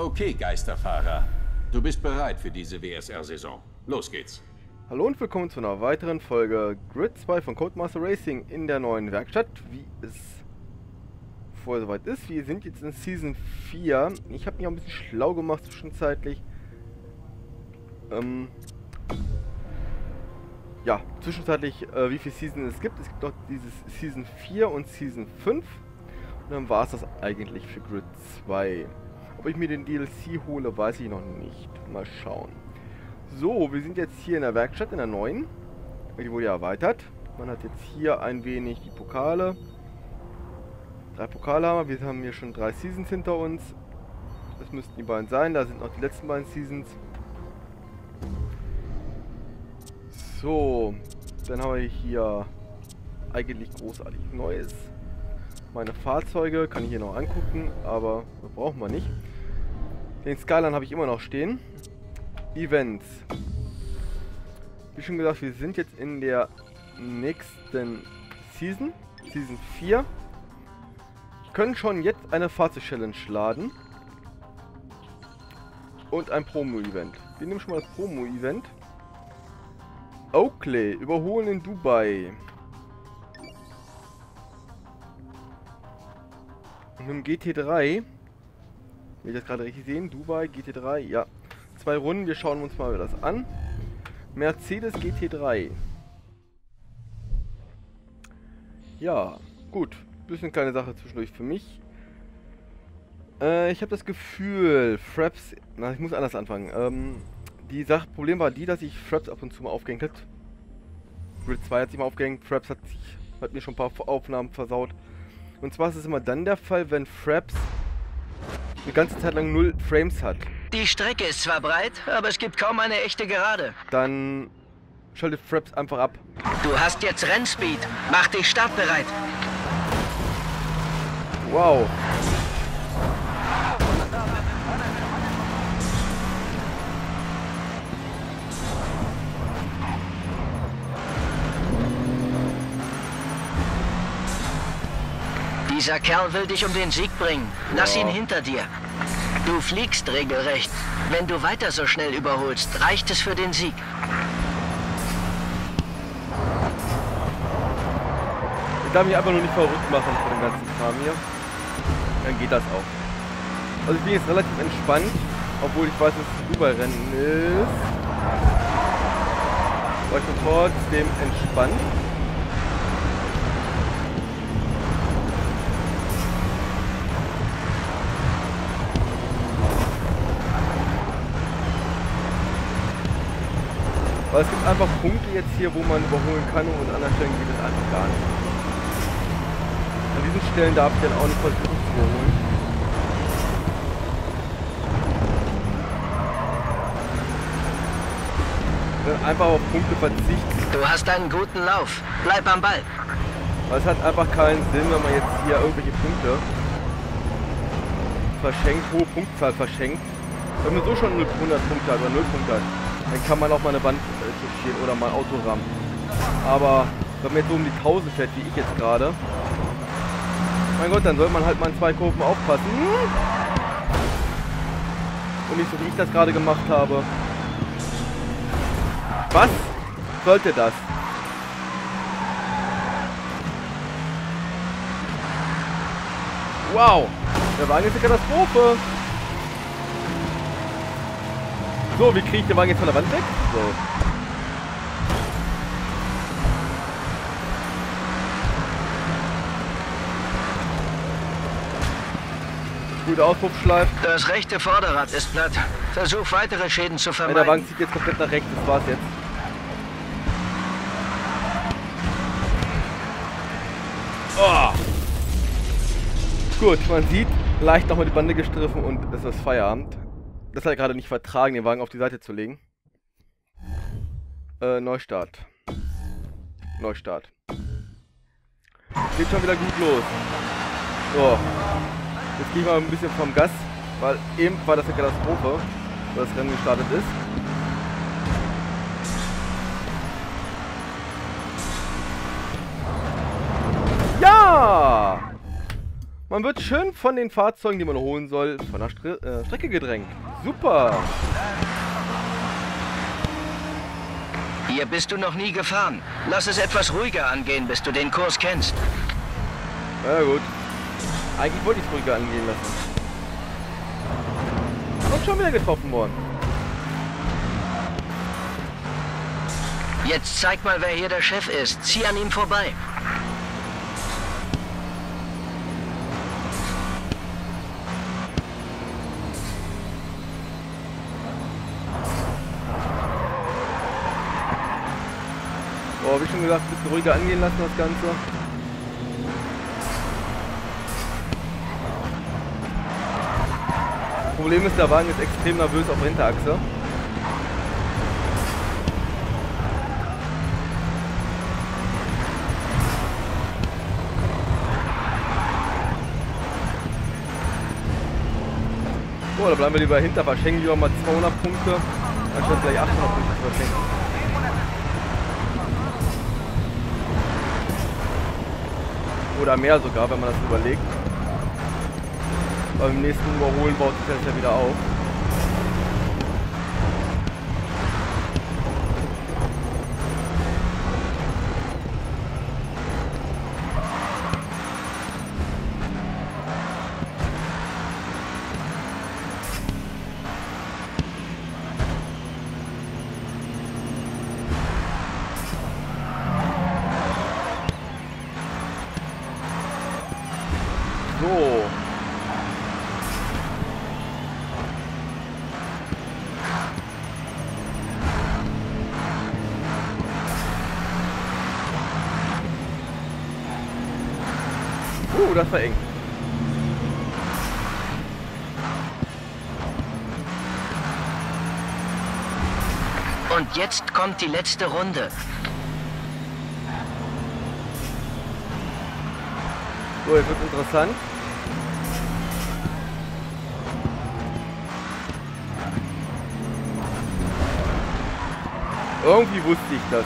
Okay, Geisterfahrer. Du bist bereit für diese WSR-Saison. Los geht's. Hallo und willkommen zu einer weiteren Folge Grid 2 von Codemaster Racing in der neuen Werkstatt, wie es vorher soweit ist. Wir sind jetzt in Season 4. Ich habe mich auch ein bisschen schlau gemacht zwischenzeitlich. Ähm, ja, zwischenzeitlich, äh, wie viele Season es gibt. Es gibt noch dieses Season 4 und Season 5. Und dann war es das eigentlich für Grid 2. Ob ich mir den DLC hole, weiß ich noch nicht. Mal schauen. So, wir sind jetzt hier in der Werkstatt, in der neuen. Die wurde ja erweitert. Man hat jetzt hier ein wenig die Pokale. Drei Pokale haben wir. Wir haben hier schon drei Seasons hinter uns. Das müssten die beiden sein. Da sind noch die letzten beiden Seasons. So, dann haben wir hier eigentlich großartig Neues. Meine Fahrzeuge kann ich hier noch angucken, aber das brauchen wir nicht. Den Skyline habe ich immer noch stehen. Events. Wie schon gesagt, wir sind jetzt in der nächsten Season. Season 4. Ich kann schon jetzt eine Fahrzeug-Challenge laden. Und ein Promo-Event. Wir nehmen schon mal das Promo-Event. Oakley, überholen in Dubai. Und im GT3, wenn ich das gerade richtig sehen, Dubai, GT3, ja. Zwei Runden, wir schauen uns mal das an. Mercedes GT3. Ja, gut. Bisschen kleine Sache zwischendurch für mich. Äh, ich habe das Gefühl, Fraps... Na, ich muss anders anfangen. Ähm, die Sache, Problem war die, dass ich Fraps ab und zu mal aufgehängt hat. Grid 2 hat sich mal aufgehängt, Fraps hat, sich, hat mir schon ein paar Aufnahmen versaut. Und zwar ist es immer dann der Fall, wenn Fraps eine ganze Zeit lang null Frames hat. Die Strecke ist zwar breit, aber es gibt kaum eine echte Gerade. Dann schaltet Fraps einfach ab. Du hast jetzt Rennspeed. Mach dich startbereit. Wow. Dieser Kerl will dich um den Sieg bringen. Lass ihn hinter dir. Du fliegst regelrecht. Wenn du weiter so schnell überholst, reicht es für den Sieg. Ich darf mich einfach nur nicht verrückt machen von dem ganzen Kram hier. Dann geht das auch. Also ich bin jetzt relativ entspannt, obwohl ich weiß, dass es Überrennen ist. Aber ich bin trotzdem entspannt. Weil es gibt einfach Punkte jetzt hier, wo man überholen kann und an anderen Stellen geht es einfach gar nicht. An diesen Stellen darf ich dann auch nicht versuchen zu überholen. Dann einfach auf Punkte verzichten. Du hast einen guten Lauf. Bleib am Ball. Weil es hat einfach keinen Sinn, wenn man jetzt hier irgendwelche Punkte verschenkt, hohe Punktzahl verschenkt. Wenn man so schon 0 100 Punkte hat oder 0 Punkte hat, dann kann man auch mal eine Wand äh, touchieren oder mal ein Auto rammen. Aber wenn man jetzt so um die 1000 fährt, wie ich jetzt gerade, mein Gott, dann soll man halt mal in zwei Kurven aufpassen. Und nicht so, wie ich das gerade gemacht habe. Was sollte das? Wow, der Wagen ist eine Katastrophe. So, wie kriege ich den Wagen jetzt von der Wand weg? So. Gute Auspuffschleife. Das rechte Vorderrad ist platt. Versuch weitere Schäden zu Ja, der vermeiden. Wagen zieht jetzt komplett nach rechts, das war's jetzt. Oh. Gut, man sieht, leicht nochmal die Bande gestriffen und es ist Feierabend. Das hat er gerade nicht vertragen, den Wagen auf die Seite zu legen. Äh, Neustart. Neustart. Geht schon wieder gut los. So. Jetzt gehe ich mal ein bisschen vom Gas, weil eben war das eine Katastrophe, wo das Rennen gestartet ist. Ja! Man wird schön von den Fahrzeugen, die man holen soll, von der Stre äh, Strecke gedrängt. Super. Hier bist du noch nie gefahren. Lass es etwas ruhiger angehen, bis du den Kurs kennst. Na gut. Eigentlich wollte ich es ruhiger angehen lassen. Und schon wieder getroffen worden. Jetzt zeig mal, wer hier der Chef ist. Zieh an ihm vorbei. Oh, wie schon gesagt, ein bisschen ruhiger angehen lassen das Ganze. Problem ist, der Wagen ist extrem nervös auf der Hinterachse. So, da bleiben wir lieber hinter, verschenken lieber mal 200 Punkte, anstatt gleich 800 Punkte zu verschenken. Oder mehr sogar, wenn man das überlegt. Beim nächsten Überholen baut sich das ja wieder auf. Uh, das war eng. Und jetzt kommt die letzte Runde. So, jetzt wird interessant. Irgendwie wusste ich das.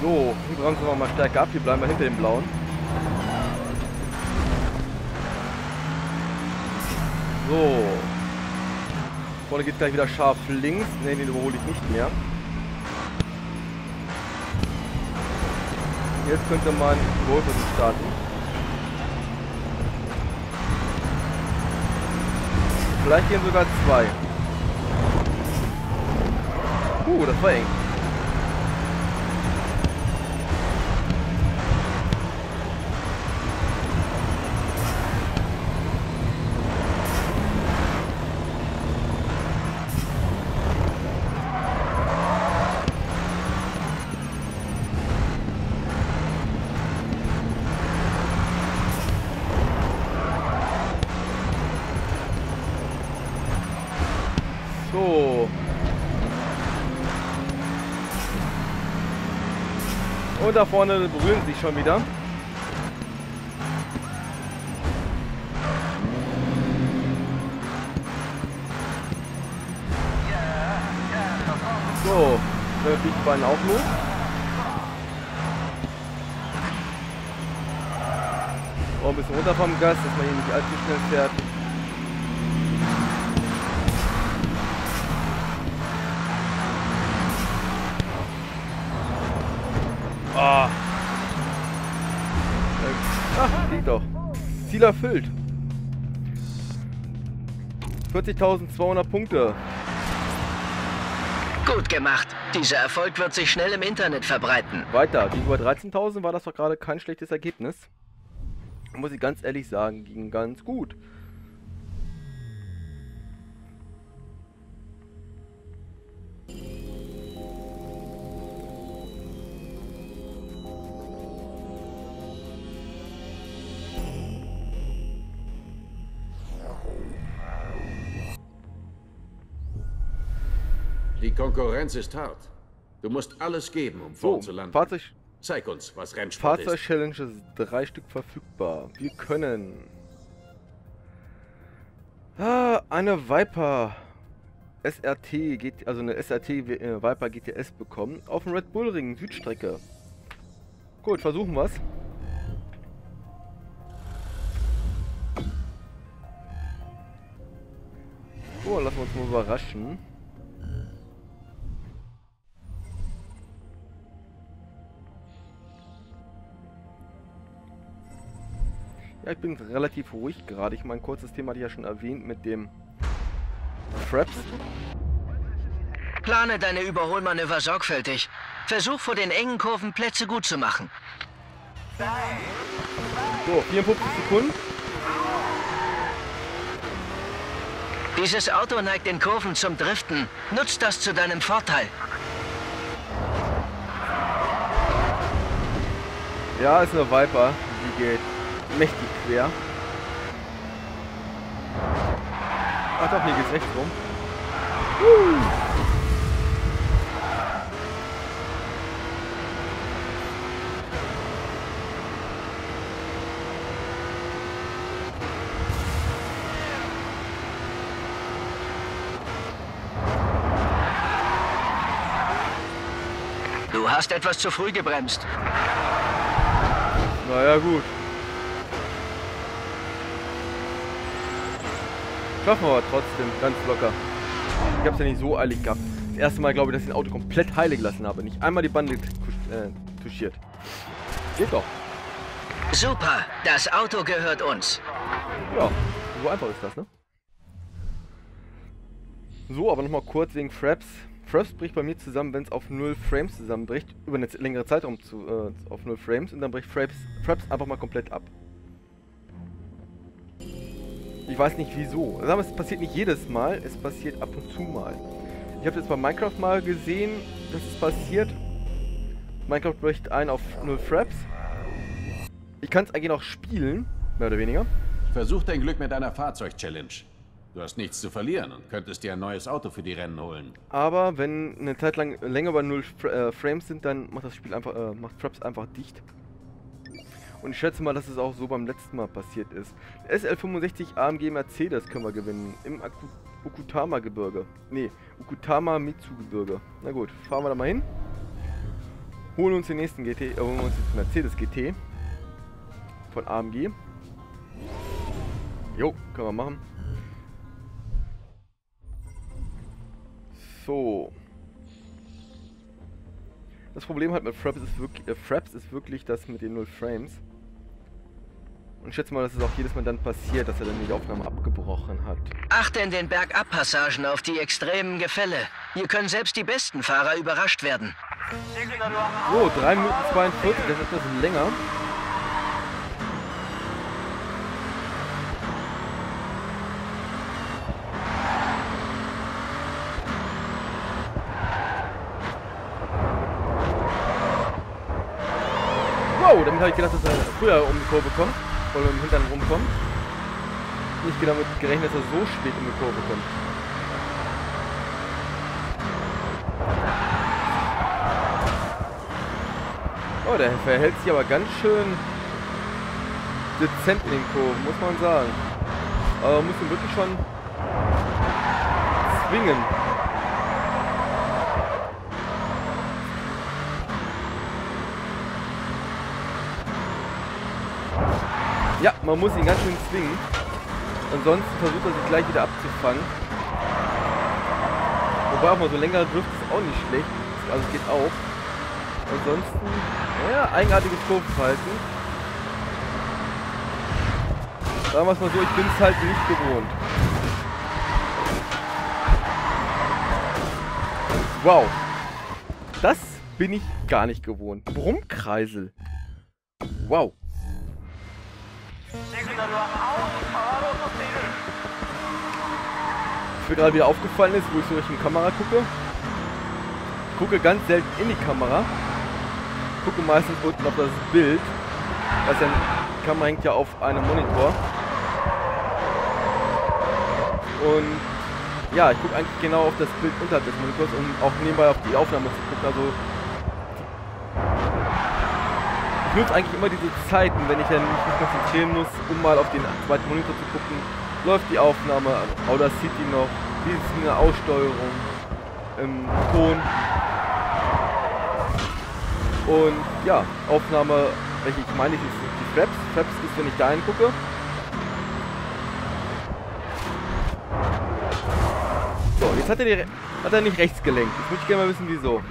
So, hier bremsen wir mal stärker ab. Hier bleiben wir hinter dem Blauen. So. Vorne geht gleich wieder scharf links. Ne, den überhole ich nicht mehr. Jetzt könnte man Goldversuch starten. Vielleicht gehen sogar zwei. Uh, das war eng. Und da vorne berühren sich schon wieder. So, dann fliegt die beiden auch los. Oh, ein bisschen runter vom Gas, dass man hier nicht allzu schnell fährt. Ziel erfüllt. 40.200 Punkte. Gut gemacht. Dieser Erfolg wird sich schnell im Internet verbreiten. Weiter. Gegenüber 13.000 war das doch gerade kein schlechtes Ergebnis. Muss ich ganz ehrlich sagen, ging ganz gut. Konkurrenz ist hart. Du musst alles geben, um So, vorn zu landen. Fahrzeug, Zeig uns, was Rennsport ist. Fahrzeug-Challenges, drei Stück verfügbar. Wir können Ah, eine Viper SRT, geht, also eine SRT äh, Viper GTS bekommen. Auf dem Red Bull Ring, Südstrecke. Gut, versuchen wir's. So, lassen wir uns mal überraschen. Ja, ich bin relativ ruhig gerade. Ich mein kurzes Thema hatte ich ja schon erwähnt mit dem Fraps. Plane deine Überholmanöver sorgfältig. Versuch vor den engen Kurven Plätze gut zu machen. So, 54 Sekunden. Dieses Auto neigt in Kurven zum Driften. Nutzt das zu deinem Vorteil. Ja, ist eine Viper. Die geht mächtig quer. Ach doch, hier geht's rechts rum. Uh. Du hast etwas zu früh gebremst. Naja, gut. Schaffen wir aber trotzdem, ganz locker. Ich hab's ja nicht so eilig gehabt. Das erste Mal glaube ich, dass ich ein Auto komplett heile gelassen habe. Nicht einmal die Bande äh, touchiert. Geht doch. Super, das Auto gehört uns. Ja, so einfach ist das, ne? So, aber nochmal kurz wegen Fraps. Fraps bricht bei mir zusammen, wenn es auf 0 Frames zusammenbricht, über eine längere Zeitraum zu, äh, auf 0 Frames und dann bricht Fraps, Fraps einfach mal komplett ab. Ich weiß nicht wieso. Aber es passiert nicht jedes Mal, es passiert ab und zu mal. Ich habe jetzt bei Minecraft mal gesehen, dass es passiert. Minecraft bricht ein auf 0 Fraps. Ich kann es eigentlich noch spielen, mehr oder weniger. Versuch dein Glück mit einer Fahrzeug-Challenge. Du hast nichts zu verlieren und könntest dir ein neues Auto für die Rennen holen. Aber wenn eine Zeit lang länger bei 0 äh, Frames sind, dann macht das Spiel einfach, äh, macht Fraps einfach dicht. Und ich schätze mal, dass es auch so beim letzten Mal passiert ist. SL65 AMG Mercedes können wir gewinnen. Im Okutama-Gebirge. Ne, Okutama-Mitsu-Gebirge. Na gut, fahren wir da mal hin. Holen uns den nächsten GT, äh, holen uns den Mercedes GT. Von AMG. Jo, können wir machen. So. Das Problem halt mit Fraps ist wirklich, äh, Fraps ist wirklich das mit den 0 Frames. Und ich schätze mal, dass es auch jedes Mal dann passiert, dass er dann die Aufnahme abgebrochen hat. Achte in den Bergabpassagen auf die extremen Gefälle. Hier können selbst die besten Fahrer überrascht werden. So, 3 Minuten 42, das ist etwas länger. Wow, damit habe ich gedacht, dass er früher um die Kurve kommt. Mit dem Hintern rumkommt. Nicht damit gerechnet, dass er so spät um die Kurve kommt. Oh, der verhält sich aber ganz schön dezent in den Kurven, muss man sagen. Aber man muss ihn wirklich schon zwingen. Ja, man muss ihn ganz schön zwingen. Ansonsten versucht er sich gleich wieder abzufangen. Wobei auch mal so längere Drift ist auch nicht schlecht. Also geht auch. Ansonsten, ja, eigenartiges Kurvenverhalten. Sagen wir es mal so, ich bin es halt nicht gewohnt. Wow. Das bin ich gar nicht gewohnt. Brummkreisel. Wow. Was mir gerade wieder aufgefallen ist, wo ich so durch die Kamera gucke. Ich gucke ganz selten in die Kamera. Ich gucke meistens unten auf das Bild. Was ja, die Kamera hängt ja auf einem Monitor. Und ja, ich gucke eigentlich genau auf das Bild unterhalb des Monitors, um auch nebenbei auf die Aufnahme zu gucken. Also ich nutze eigentlich immer diese Zeiten, wenn ich dann mich konzentrieren muss, um mal auf den zweiten Monitor zu gucken, läuft die Aufnahme Audacity noch. Wie ist eine Aussteuerung im Ton. Und ja, Aufnahme, welche ich meine, ist die Fraps. Fraps ist, wenn ich da hingucke. So, jetzt hat er, die, hat er nicht rechts gelenkt. Jetzt möchte ich gerne mal wissen, wieso.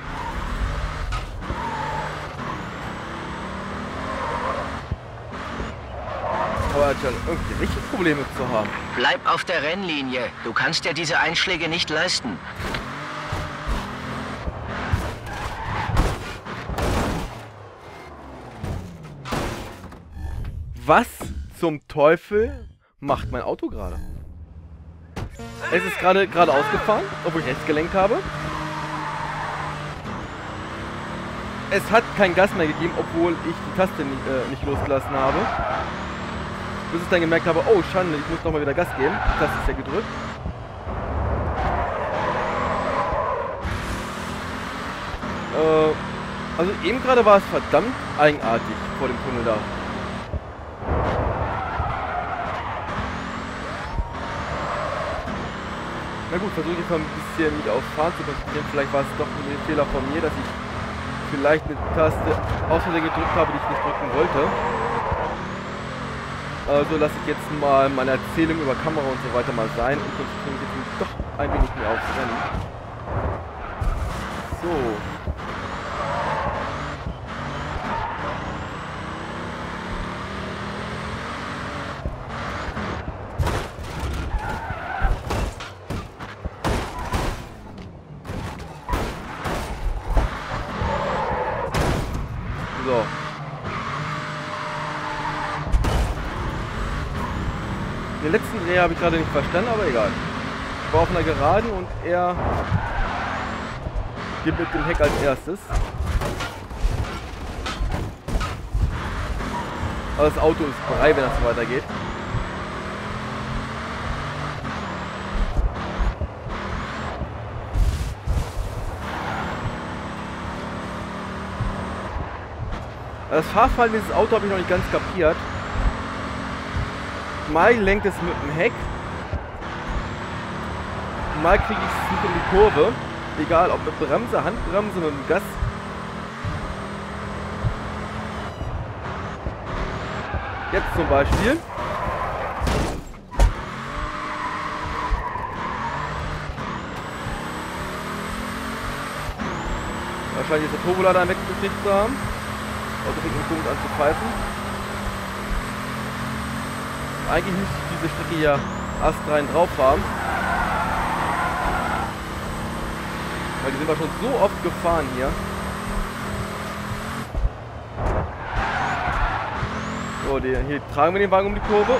Er hat schon irgendwie richtig Probleme zu haben. Bleib auf der Rennlinie. Du kannst dir diese Einschläge nicht leisten. Was zum Teufel macht mein Auto gerade? Es ist gerade gerade ausgefahren, obwohl ich rechts gelenkt habe. Es hat kein Gas mehr gegeben, obwohl ich die Taste nicht, äh, nicht losgelassen habe. Bis ich dann gemerkt habe, oh Schande, ich muss nochmal wieder Gas geben. Taste ist ja gedrückt. Äh, also eben gerade war es verdammt eigenartig vor dem Tunnel da. Na gut, versuche ich mal ein bisschen mich aufs Fahren zu konzentrieren. Vielleicht war es doch ein Fehler von mir, dass ich vielleicht eine Taste Versehen gedrückt habe, die ich nicht drücken wollte. Also lasse ich jetzt mal meine Erzählung über Kamera und so weiter mal sein und konzentriere mich jetzt doch ein wenig mehr aufs Rennen. So. So. Den letzten Dreh habe ich gerade nicht verstanden, aber egal. Ich war auf einer Geraden und er geht mit dem Heck als erstes. Aber das Auto ist frei, wenn das so weitergeht. Das Fahrverhalten dieses Auto habe ich noch nicht ganz kapiert. Mal lenkt es mit dem Heck. Mal kriege ich es nicht in die Kurve. Egal ob mit Bremse, Handbremse, mit dem Gas. Jetzt zum Beispiel. Wahrscheinlich ist der Turbolader weggekriegt zu haben. Auto fängt im Punkt an zu pfeifen. Eigentlich müsste ich diese Strecke ja astrein drauf haben. Weil die sind wir schon so oft gefahren hier. So, die, hier tragen wir den Wagen um die Kurve.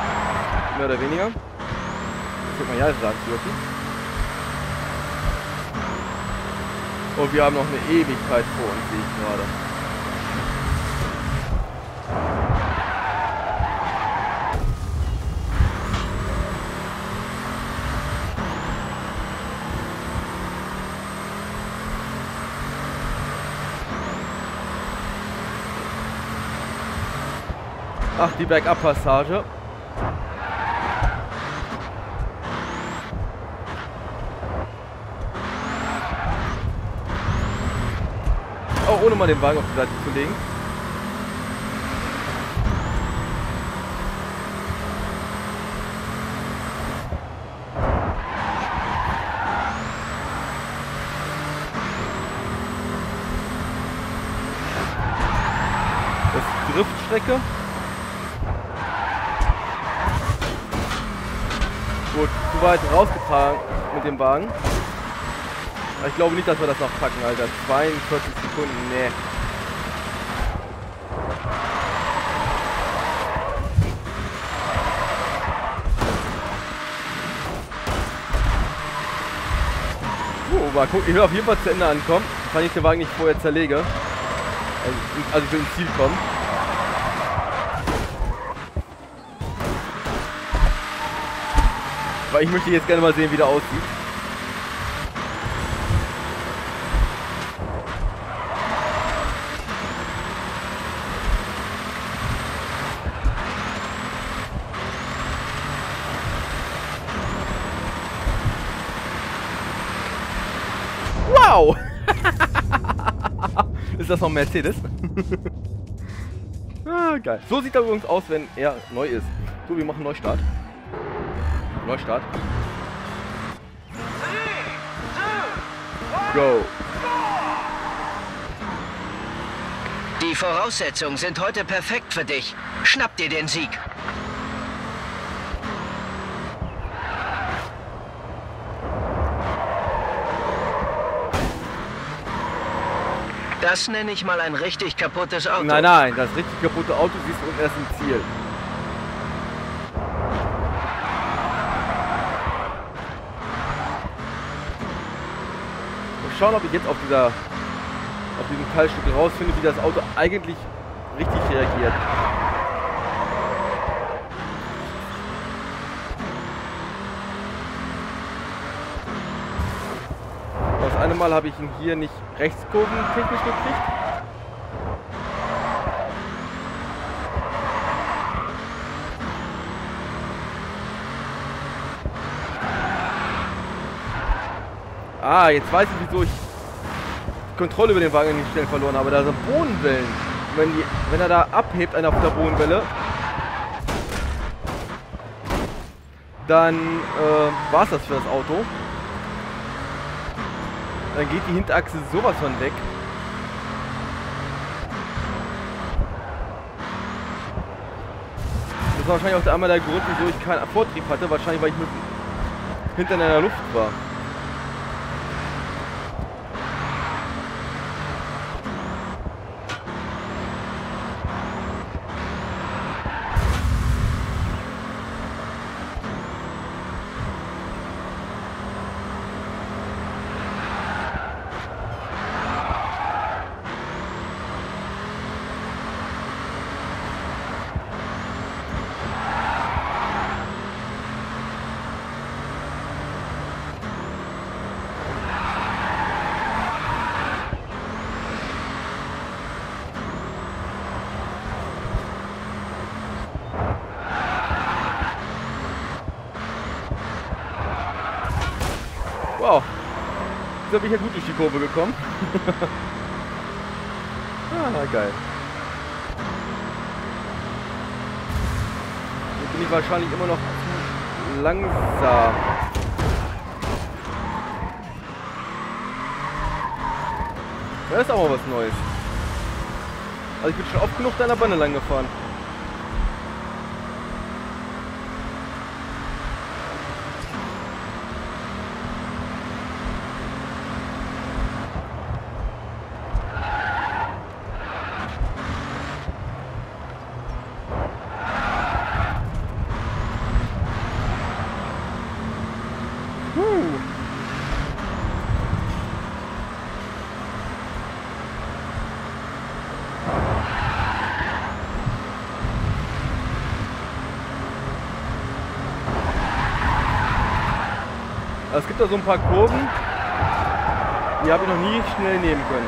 Mehr oder weniger. Das wird man ja sagen dürfen. Und wir haben noch eine Ewigkeit vor uns, sehe ich gerade. Ach, die Bergabpassage. Auch ohne mal den Wagen auf die Seite zu legen. Das ist Driftstrecke. Gut, zu weit rausgetragen mit dem Wagen. Aber ich glaube nicht, dass wir das noch packen, Alter. 42 Sekunden, nee. Uh, mal gucken, ich will auf jeden Fall zu Ende ankommen, falls ich den Wagen nicht vorher zerlege. Also, also ich ins Ziel kommen. Weil ich möchte jetzt gerne mal sehen, wie der aussieht. Wow! Ist das noch ein Mercedes? ah, geil. So sieht er übrigens aus, wenn er neu ist. So, wir machen Neustart. Neustart. Go. Die Voraussetzungen sind heute perfekt für dich. Schnapp dir den Sieg. Das nenne ich mal ein richtig kaputtes Auto. Nein, nein, das richtig kaputte Auto siehst du erst im Ziel. Schauen, ob ich jetzt auf dieser auf diesem Teilstück rausfinde, wie das Auto eigentlich richtig reagiert. Das eine Mal habe ich ihn hier nicht rechtskurven technisch gekriegt. Ah, jetzt weiß ich, wieso ich die Kontrolle über den Wagen nicht schnell verloren habe. Da sind Bodenwellen. Wenn, die, wenn er da abhebt, einer auf der Bodenwelle, dann äh, war es das für das Auto. Dann geht die Hinterachse sowas von weg. Das war wahrscheinlich auch der einmal der Grund, wieso ich keinen Vortrieb hatte. Wahrscheinlich, weil ich mit hinter in der Luft war. Wow. Jetzt bin ich ja gut durch die Kurve gekommen. ah, geil. Jetzt bin ich wahrscheinlich immer noch zu langsam. Das ist auch mal was Neues. Also ich bin schon oft genug deiner Bande lang gefahren. Also es gibt da so ein paar Kurven, die habe ich noch nie schnell nehmen können.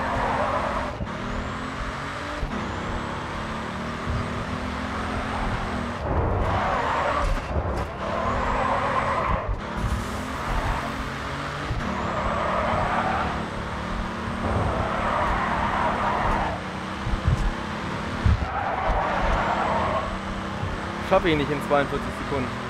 Schaffe ich nicht in 42 Sekunden.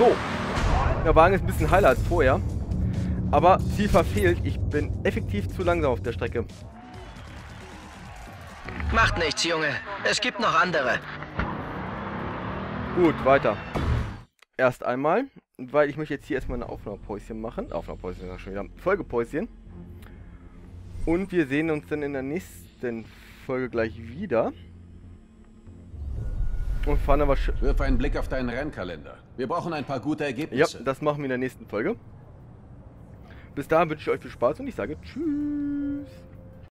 So. Der Wagen ist ein bisschen heiler als vorher. Aber Ziel verfehlt. Ich bin effektiv zu langsam auf der Strecke. Macht nichts, Junge. Es gibt noch andere. Gut, weiter. Erst einmal, weil ich möchte jetzt hier erstmal eine Aufnahmepäuschen machen. Aufnahmepäuschen ist schon wieder. Folgepäuschen. Und wir sehen uns dann in der nächsten Folge gleich wieder. Und fahren wahrscheinlich... Wirf einen Blick auf deinen Rennkalender. Wir brauchen ein paar gute Ja, Ergebnisse. das machen wir in der nächsten Folge. Bis dahin wünsche ich euch viel Spaß und ich sage Tschüss.